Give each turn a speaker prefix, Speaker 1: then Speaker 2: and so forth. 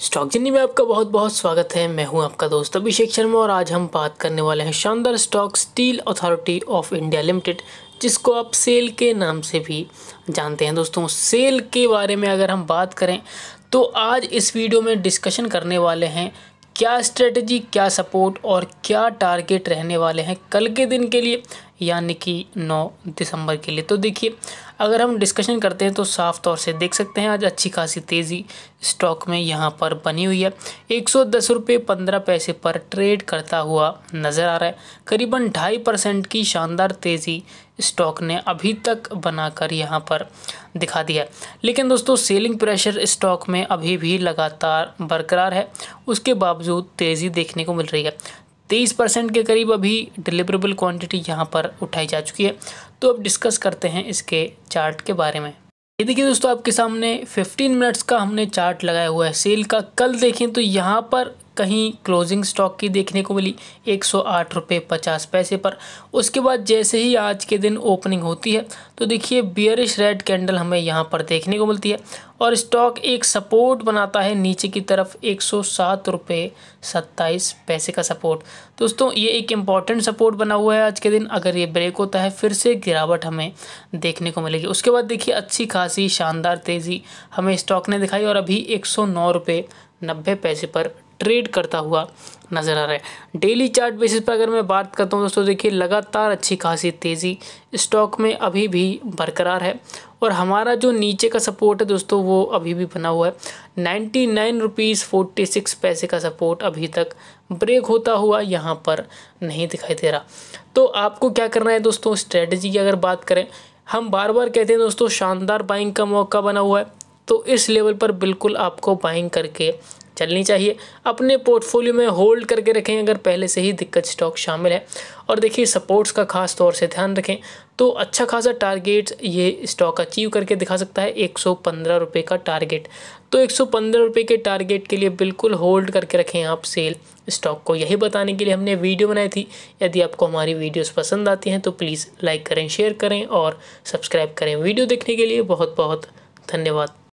Speaker 1: Stock journey में आपका बहुत बहुत स्वागत है। मैं हूँ आपका दोस्त अभिषेक शर्मा और आज हम बात करने वाले हैं शानदार stock steel authority of India limited, जिसको आप सेल के नाम से भी जानते हैं। दोस्तों, सेल के बारे में अगर हम बात करें तो आज इस वीडियो में डिस्कशन करने वाले हैं, क्या स्ट्रेटजी, क्या सपोर्ट और क्या टारगेट रहने वाले हैं कल के दिन के लिए। यानी कि 9 दिसंबर के लिए। तो देखिए, अगर हम डिस्कशन करते हैं तो साफ़ तौर से देख सकते हैं, आज अच्छी खासी तेज़ी स्टॉक में यहाँ पर बनी हुई है। एक सौ दस रुपये पंद्रह पैसे पर ट्रेड करता हुआ नज़र आ रहा है। करीबन ढाई परसेंट की शानदार तेज़ी स्टॉक ने अभी तक बनाकर यहाँ पर दिखा दिया लेकिन दोस्तों सेलिंग प्रेशर स्टॉक में अभी भी लगातार बरकरार है। उसके बावजूद तेज़ी देखने को मिल रही है। तेईस परसेंट के करीब अभी डिलीवरेबल क्वांटिटी यहाँ पर उठाई जा चुकी है। तो अब डिस्कस करते हैं इसके चार्ट के बारे में। ये देखिए दोस्तों, आपके सामने 15 मिनट्स का हमने चार्ट लगाया हुआ है। सेल का कल देखें तो यहाँ पर कहीं क्लोजिंग स्टॉक की देखने को मिली, एक सौ आठ रुपये पचास पैसे पर। उसके बाद जैसे ही आज के दिन ओपनिंग होती है तो देखिए बियरिश रेड कैंडल हमें यहाँ पर देखने को मिलती है और स्टॉक एक सपोर्ट बनाता है नीचे की तरफ़, एक सौ सात रुपये पैसे का सपोर्ट दोस्तों, ये एक इंपॉर्टेंट सपोर्ट बना हुआ है आज के दिन। अगर ये ब्रेक होता है, फिर से गिरावट हमें देखने को मिलेगी। उसके बाद देखिए अच्छी खासी शानदार तेज़ी हमें स्टॉक ने दिखाई और अभी एक सौ नौ रुपये नब्बे पैसे पर ट्रेड करता हुआ नज़र आ रहा है। डेली चार्ट बेसिस पर अगर मैं बात करता हूँ दोस्तों देखिए, लगातार अच्छी खासी तेज़ी स्टॉक में अभी भी बरकरार है और हमारा जो नीचे का सपोर्ट है दोस्तों, वो अभी भी बना हुआ है। Ninety nine rupees forty six paise का सपोर्ट अभी तक ब्रेक होता हुआ यहाँ पर नहीं दिखाई दे रहा। तो आपको क्या करना है दोस्तों, स्ट्रेटजी की अगर बात करें, हम बार बार कहते हैं दोस्तों, शानदार बाइंग का मौका बना हुआ है। तो इस लेवल पर बिल्कुल आपको बाइंग करके चलनी चाहिए। अपने पोर्टफोलियो में होल्ड करके रखें, अगर पहले से ही दिक्कत स्टॉक शामिल है। और देखिए, सपोर्ट्स का खास तौर से ध्यान रखें तो अच्छा खासा टारगेट ये स्टॉक अचीव करके दिखा सकता है, एक सौ का टारगेट। तो एक सौ के टारगेट के लिए बिल्कुल होल्ड करके रखें आप सेल स्टॉक को। यही बताने के लिए हमने वीडियो बनाई थी। यदि आपको हमारी वीडियोस पसंद आती हैं तो प्लीज़ लाइक करें, शेयर करें और सब्सक्राइब करें। वीडियो देखने के लिए बहुत बहुत धन्यवाद।